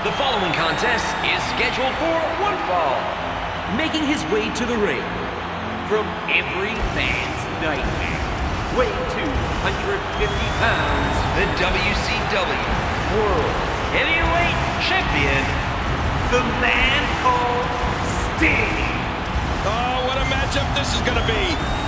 The following contest is scheduled for one fall. Making his way to the ring from every man's nightmare, weighing 250 pounds, the WCW World Heavyweight Champion, the man called Sting. Oh, what a matchup this is going to be.